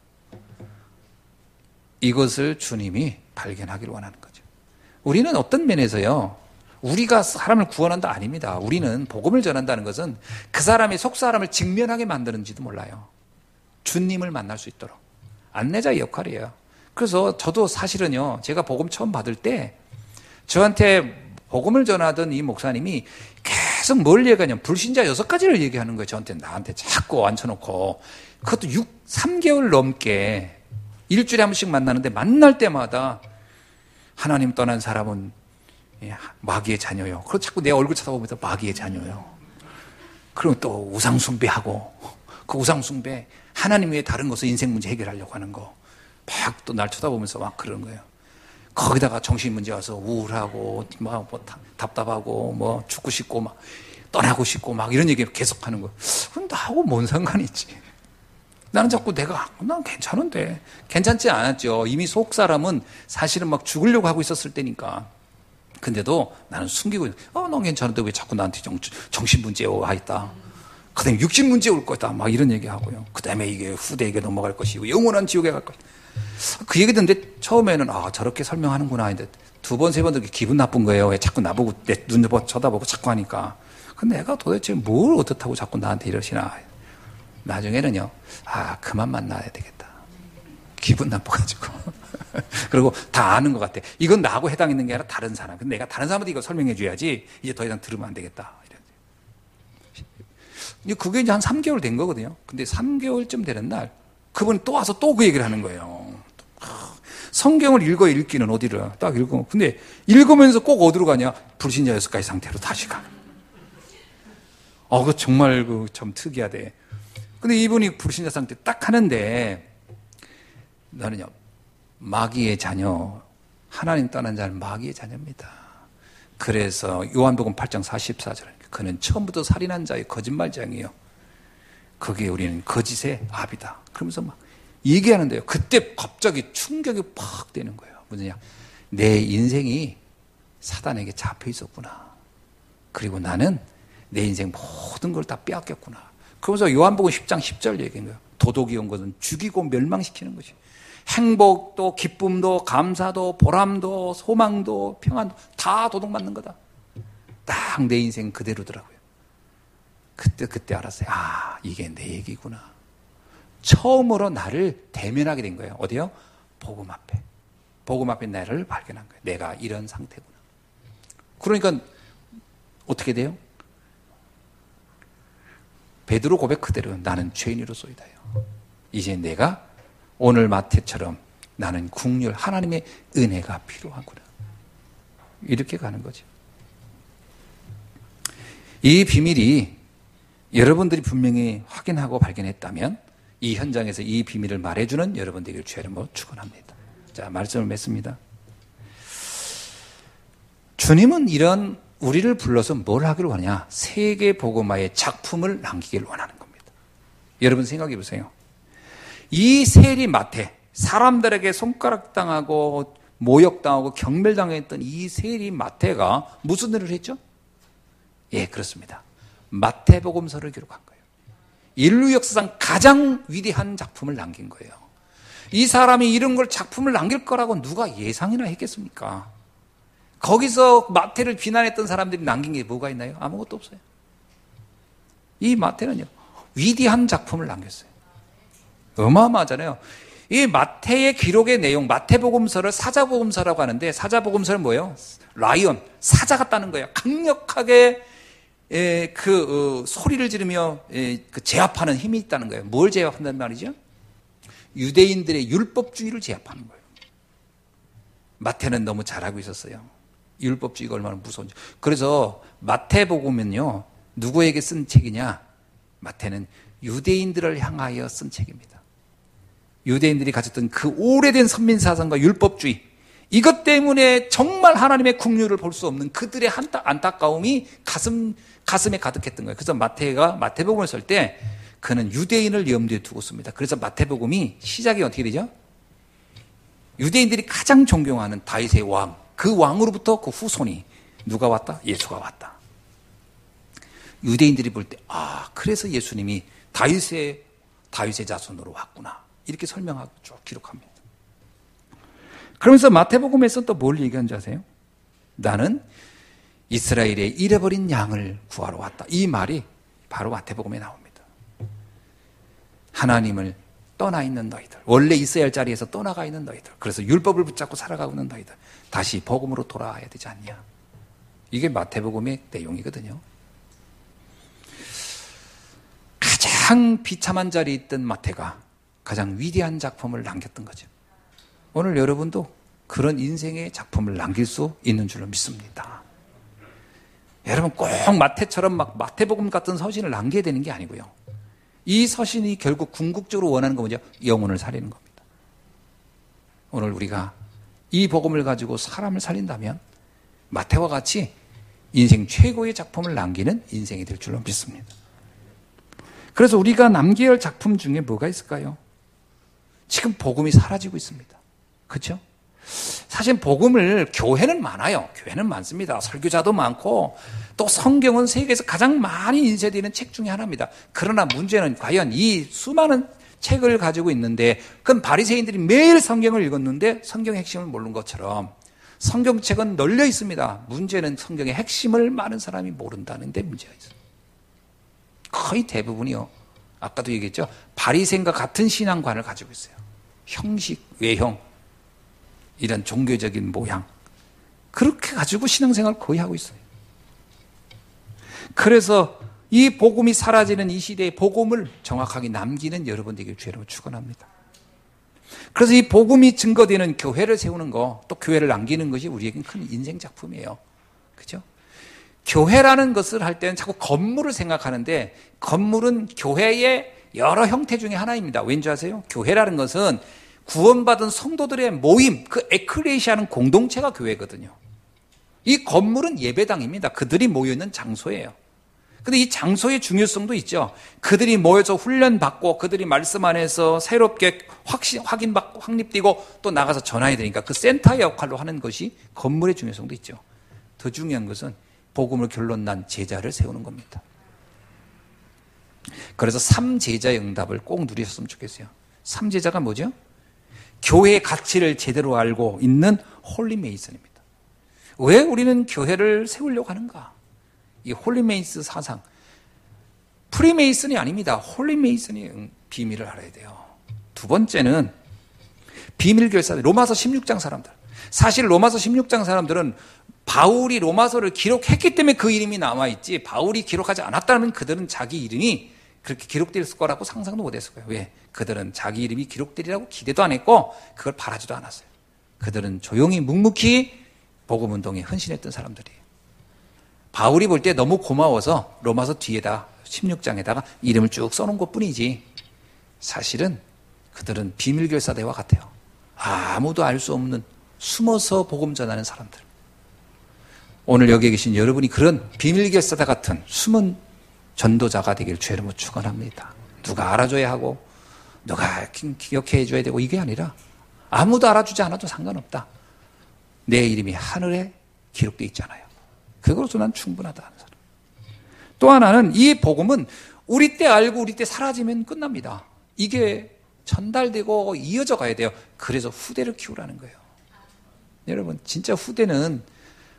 이것을 주님이 발견하기를 원하는 거죠. 우리는 어떤 면에서요, 우리가 사람을 구원한다 아닙니다. 우리는 복음을 전한다는 것은 그 사람의 속 사람을 직면하게 만드는지도 몰라요. 주님을 만날 수 있도록. 안내자의 역할이에요. 그래서 저도 사실은요, 제가 복음 처음 받을 때 저한테 복음을 전하던 이 목사님이 계속 뭘 얘기하냐면 불신자 여섯 가지를 얘기하는 거예요. 저한테 나한테 자꾸 앉혀놓고 그것도 6, 3개월 넘게 일주일에 한 번씩 만나는데 만날 때마다 하나님 떠난 사람은 예, 마귀의 자녀요. 그리고 자꾸 내 얼굴 쳐다보면서 마귀의 자녀요. 그리고 또 우상 숭배하고 그 우상 숭배 하나님 외에 다른 것을 인생 문제 해결하려고 하는 거 막 또 날 쳐다보면서 막 그런 거예요. 거기다가 정신 문제 와서 우울하고 막 뭐 답답하고 뭐 죽고 싶고 막 떠나고 싶고 막 이런 얘기 계속 하는 거예요. 그럼 나하고 뭔 상관이 있지? 나는 자꾸 내가 난 괜찮은데 괜찮지 않았죠. 이미 속 사람은 사실은 막 죽으려고 하고 있었을 때니까. 근데도 나는 숨기고 어, 난 괜찮은데 왜 자꾸 나한테 정, 정신 문제 와 있다. 그다음에 육신 문제 올 거다. 막 이런 얘기 하고요. 그다음에 이게 후대에게 넘어갈 것이고 영원한 지옥에 갈 것. 그 얘기 듣는데 처음에는 아 저렇게 설명하는구나 했는데 두 번 세 번 듣기 기분 나쁜 거예요. 왜 자꾸 나보고 내 눈을 쳐다보고 자꾸 하니까. 근데 내가 도대체 뭘 어떻다고 자꾸 나한테 이러시나. 나중에는요. 아 그만 만나야 되겠다. 기분 나빠가지고. <laughs> 그리고 다 아는 것 같아. 이건 나하고 해당 있는 게 아니라 다른 사람. 근데 내가 다른 사람한테 이거 설명해 줘야지 이제 더 이상 들으면 안 되겠다. 그게 이제 한 3개월 된 거거든요. 근데 3개월쯤 되는 날 그분이 또 와서 또 그 얘기를 하는 거예요. 성경을 읽어 읽기는 어디를 딱 읽어. 근데 읽으면서 꼭 어디로 가냐? 불신자 여섯 가지 상태로 다시 가. 어, 그 정말 그 참 특이하대. 근데 이분이 불신자 상태 딱 하는데 나는요 마귀의 자녀 하나님 떠난 자는 마귀의 자녀입니다. 그래서 요한복음 8장 44절 그는 처음부터 살인한 자의 거짓말장이에요. 그게 우리는 거짓의 압이다. 그러면서 막 얘기하는데요. 그때 갑자기 충격이 팍 되는 거예요. 뭐냐? 내 인생이 사단에게 잡혀 있었구나. 그리고 나는 내 인생 모든 걸 다 빼앗겼구나. 그러면서 요한복음 10장 10절 얘기한 거예요. 도덕이 온 것은 죽이고 멸망시키는 것이. 행복도 기쁨도 감사도 보람도 소망도 평안도 다 도둑 맞는 거다. 딱 내 인생 그대로더라고요. 그때 그때 알았어요. 아 이게 내 얘기구나. 처음으로 나를 대면하게 된 거예요. 어디요? 복음 앞에. 복음 앞에 나를 발견한 거예요. 내가 이런 상태구나. 그러니까 어떻게 돼요? 베드로 고백 그대로 나는 죄인으로소이다요. 이제 내가 오늘 마태처럼 나는 국률 하나님의 은혜가 필요하구나. 이렇게 가는 거죠. 이 비밀이 여러분들이 분명히 확인하고 발견했다면 이 현장에서 이 비밀을 말해주는 여러분들에게 주의를 축원합니다. 자 말씀을 맺습니다. 주님은 이런 우리를 불러서 뭘 하기를 원하냐? 세계 복음화의 작품을 남기기를 원하는 겁니다. 여러분 생각해 보세요. 이 세리 마태 사람들에게 손가락 당하고 모욕당하고 경멸당했던 이 세리 마태가 무슨 일을 했죠? 예, 그렇습니다. 마태복음서를 기록한 거예요. 인류 역사상 가장 위대한 작품을 남긴 거예요. 이 사람이 이런 걸 작품을 남길 거라고 누가 예상이나 했겠습니까? 거기서 마태를 비난했던 사람들이 남긴 게 뭐가 있나요? 아무것도 없어요. 이 마태는요, 위대한 작품을 남겼어요. 어마어마하잖아요. 이 마태의 기록의 내용, 마태복음서를 사자복음서라고 하는데, 사자복음서는 뭐예요? 라이언, 사자 같다는 거예요. 강력하게 에, 그 어, 소리를 지르며 에, 그 제압하는 힘이 있다는 거예요. 뭘 제압한다는 말이죠? 유대인들의 율법주의를 제압하는 거예요. 마태는 너무 잘하고 있었어요. 율법주의가 얼마나 무서운지. 그래서 마태복음은요, 누구에게 쓴 책이냐? 마태는 유대인들을 향하여 쓴 책입니다. 유대인들이 가졌던 그 오래된 선민 사상과 율법주의, 이것 때문에 정말 하나님의 국류를 볼수 없는 그들의 안타까움이 가슴, 가슴에 가득했던 거예요. 그래서 마태가 마태복음을 쓸 때 그는 유대인을 염두에 두고 씁니다. 그래서 마태복음이 시작이 어떻게 되죠? 유대인들이 가장 존경하는 다윗의 왕, 그 왕으로부터 그 후손이 누가 왔다? 예수가 왔다. 유대인들이 볼 때, 아, 그래서 예수님이 다윗의, 다윗의 자손으로 왔구나. 이렇게 설명하고 쭉 기록합니다. 그러면서 마태복음에서 또 뭘 얘기한지 아세요? 나는 이스라엘의 잃어버린 양을 구하러 왔다. 이 말이 바로 마태복음에 나옵니다. 하나님을 떠나 있는 너희들. 원래 있어야 할 자리에서 떠나가 있는 너희들. 그래서 율법을 붙잡고 살아가고 있는 너희들. 다시 복음으로 돌아와야 되지 않냐. 이게 마태복음의 내용이거든요. 가장 비참한 자리에 있던 마태가 가장 위대한 작품을 남겼던 거죠. 오늘 여러분도 그런 인생의 작품을 남길 수 있는 줄로 믿습니다. 여러분 꼭 마태처럼 막 마태복음 같은 서신을 남겨야 되는 게 아니고요. 이 서신이 결국 궁극적으로 원하는 거 뭐죠? 영혼을 살리는 겁니다. 오늘 우리가 이 복음을 가지고 사람을 살린다면 마태와 같이 인생 최고의 작품을 남기는 인생이 될 줄로 믿습니다. 그래서 우리가 남겨야 할 작품 중에 뭐가 있을까요? 지금 복음이 사라지고 있습니다. 그렇죠? 사실 복음을 교회는 많아요. 교회는 많습니다. 설교자도 많고 또 성경은 세계에서 가장 많이 인쇄되는 책 중에 하나입니다. 그러나 문제는 과연 이 수많은 책을 가지고 있는데 그건 바리새인들이 매일 성경을 읽었는데 성경 핵심을 모르는 것처럼 성경책은 널려 있습니다. 문제는 성경의 핵심을 많은 사람이 모른다는 데 문제가 있어요. 거의 대부분이요. 아까도 얘기했죠. 바리새인과 같은 신앙관을 가지고 있어요. 형식, 외형, 이런 종교적인 모양. 그렇게 가지고 신앙생활 거의 하고 있어요. 그래서 이 복음이 사라지는 이 시대에 복음을 정확하게 남기는 여러분들에게 죄로 축원합니다. 그래서 이 복음이 증거되는 교회를 세우는 거, 또 교회를 남기는 것이 우리에겐 큰 인생 작품이에요. 그죠? 교회라는 것을 할 때는 자꾸 건물을 생각하는데 건물은 교회의 여러 형태 중에 하나입니다. 왠지 아세요? 교회라는 것은 구원받은 성도들의 모임, 그 에클레시아는 공동체가 교회거든요. 이 건물은 예배당입니다. 그들이 모여있는 장소예요. 근데 이 장소의 중요성도 있죠. 그들이 모여서 훈련받고 그들이 말씀 안에서 새롭게 확신, 확인받고 확립되고 또 나가서 전해야 되니까 그 센터 역할로 하는 것이 건물의 중요성도 있죠. 더 중요한 것은 복음을 결론 난 제자를 세우는 겁니다. 그래서 삼제자의 응답을 꼭 누리셨으면 좋겠어요. 삼제자가 뭐죠? 교회의 가치를 제대로 알고 있는 Holy Mason입니다. 왜 우리는 교회를 세우려고 하는가? 이 Holy Mason 사상. 프리메이슨이 아닙니다. Holy Mason이 비밀을 알아야 돼요. 두 번째는 비밀 결사들, 로마서 16장 사람들. 사실 로마서 16장 사람들은 바울이 로마서를 기록했기 때문에 그 이름이 남아있지, 바울이 기록하지 않았다면 그들은 자기 이름이 그렇게 기록될 거라고 상상도 못했을 거예요. 왜? 그들은 자기 이름이 기록되리라고 기대도 안 했고 그걸 바라지도 않았어요. 그들은 조용히 묵묵히 복음 운동에 헌신했던 사람들이에요. 바울이 볼 때 너무 고마워서 로마서 뒤에다 16장에다가 이름을 쭉 써놓은 것 뿐이지 사실은 그들은 비밀결사대와 같아요. 아무도 알 수 없는 숨어서 복음 전하는 사람들. 오늘 여기 계신 여러분이 그런 비밀결사대 같은 숨은 전도자가 되길 죄로 축원합니다. 누가 알아줘야 하고 누가 기억해 줘야 되고 이게 아니라 아무도 알아주지 않아도 상관없다. 내 이름이 하늘에 기록되어 있잖아요. 그것으로 난 충분하다 하는 사람. 또 하나는 이 복음은 우리 때 알고 우리 때 사라지면 끝납니다. 이게 전달되고 이어져 가야 돼요. 그래서 후대를 키우라는 거예요. 여러분, 진짜 후대는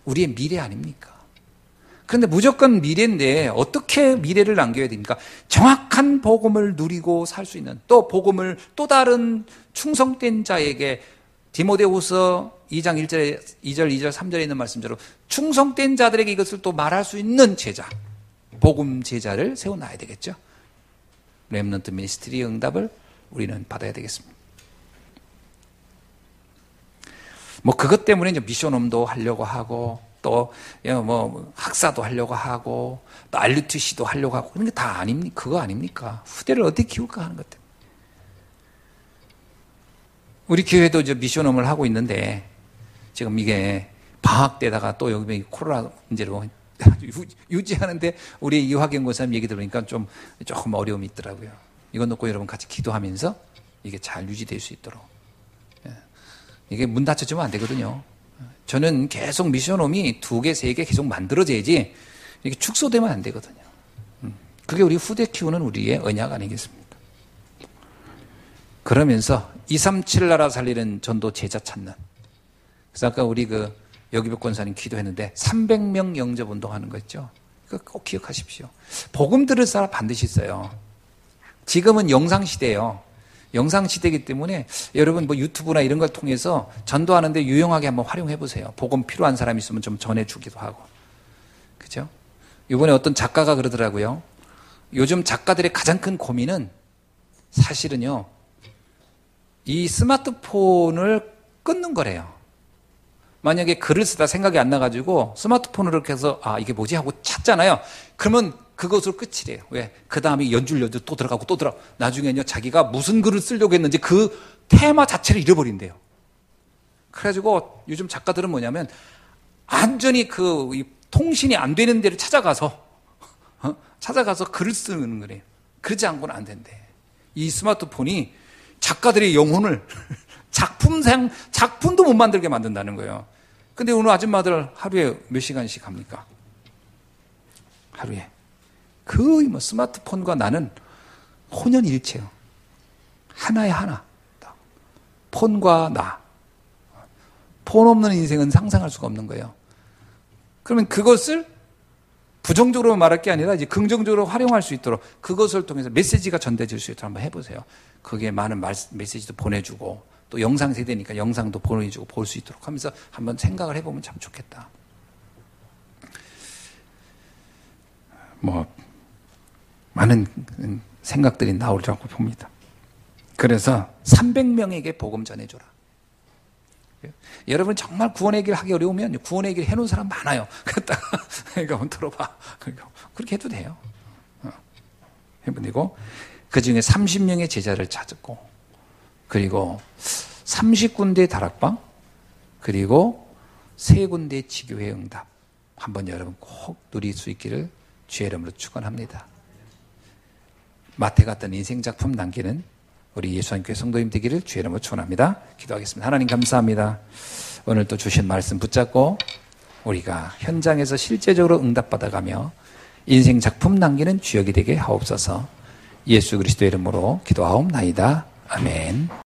우리의 미래 아닙니까? 그런데 무조건 미래인데 어떻게 미래를 남겨야 됩니까? 정확한 복음을 누리고 살 수 있는 또 복음을 또 다른 충성된 자에게 디모데후서 2장 1절에 2절 2절 3절에 있는 말씀대로 충성된 자들에게 이것을 또 말할 수 있는 제자 복음 제자를 세워 놔야 되겠죠. Remnant Ministry 응답을 우리는 받아야 되겠습니다. 뭐 그것 때문에 이제 미션홈도 하려고 하고 또 뭐 학사도 하려고 하고 또 RUTC도 하려고 하고 그런 게 다 아닙니까? 그거 아닙니까? 후대를 어떻게 키울까 하는 것들. 우리 교회도 이제 미션홈을 하고 있는데 지금 이게 방학 때다가 또 여기 코로나 문제로 <laughs> 유지하는데 우리 이화경 고사님 얘기 들으니까 좀 조금 어려움이 있더라고요. 이건 놓고 여러분 같이 기도하면서 이게 잘 유지될 수 있도록. 예. 이게 문 닫혀지면 안 되거든요. 저는 계속 미션홈이 두 개, 세 개 계속 만들어져야지 이게 축소되면 안 되거든요. 음. 그게 우리 후대 키우는 우리의 언약 아니겠습니까? 그러면서 237 나라 살리는 전도 제자 찾는. 그래서 아까 우리 그 여기백 권사님 기도했는데 300명 영접 운동하는 거 있죠? 꼭 기억하십시오. 복음 들을 사람 반드시 있어요. 지금은 영상 시대예요. 영상 시대이기 때문에 여러분 뭐 유튜브나 이런 걸 통해서 전도하는데 유용하게 한번 활용해 보세요. 복음 필요한 사람 있으면 좀 전해 주기도 하고. 그죠? 이번에 어떤 작가가 그러더라고요. 요즘 작가들의 가장 큰 고민은 사실은요, 이 스마트폰을 끊는 거래요. 만약에 글을 쓰다 생각이 안 나가지고 스마트폰으로 이렇게 해서 아, 이게 뭐지? 하고 찾잖아요. 그러면 그것으로 끝이래요. 왜? 그 다음에 연줄 연줄 또 들어가고 또 들어. 나중에는요, 자기가 무슨 글을 쓰려고 했는지 그 테마 자체를 잃어버린대요. 그래가지고 요즘 작가들은 뭐냐면 완전히 그 통신이 안 되는 데를 찾아가서 어? 찾아가서 글을 쓰는 거래요. 그러지 않고는 안 된대. 이 스마트폰이 작가들의 영혼을 <laughs> 작품상 작품도 못 만들게 만든다는 거예요. 근데 오늘 아줌마들 하루에 몇 시간씩 합니까? 하루에 거의 뭐 스마트폰과 나는 혼연일체요. 하나의 하나. 폰과 나. 폰 없는 인생은 상상할 수가 없는 거예요. 그러면 그것을 부정적으로 말할 게 아니라 이제 긍정적으로 활용할 수 있도록 그것을 통해서 메시지가 전달될 수 있도록 한번 해보세요. 거기에 많은 메시지도 보내주고 또 영상 세대니까 영상도 보내주고 볼 수 있도록 하면서 한번 생각을 해보면 참 좋겠다. 뭐 많은 생각들이 나오리라고 봅니다. 그래서 300명에게 복음 전해줘라. 여러분 정말 구원의 길 하기 어려우면 구원의 길 해놓은 사람 많아요. <laughs> 그랬다가 그러니까 한번 들어봐. 그렇게 해도 돼요. 어. 해보내고 그 중에 30명의 제자를 찾았고 그리고 30군데 다락방 그리고 세 군데 지교회 응답 한번 여러분 꼭 누릴 수 있기를 주의 이름으로 축원합니다. 마태 같은 인생 작품 남기는 우리 예수님교회 성도님 되기를 주의 이름으로 축원합니다. 기도하겠습니다. 하나님 감사합니다. 오늘 또 주신 말씀 붙잡고 우리가 현장에서 실제적으로 응답받아가며 인생 작품 남기는 주역이 되게 하옵소서. 예수 그리스도의 이름으로 기도하옵나이다. 아멘.